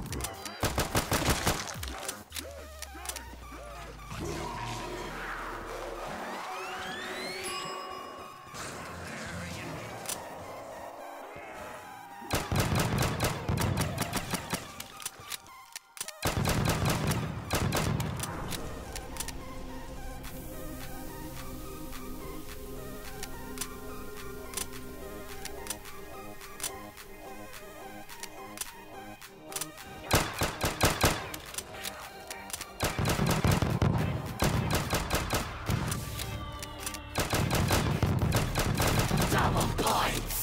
blood. Power points.